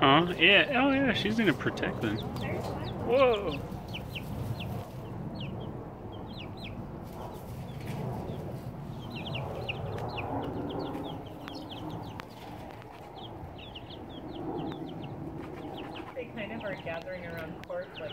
huh? Yeah. Oh, yeah. She's gonna protect them. Whoa. They kind of are gathering around court, like.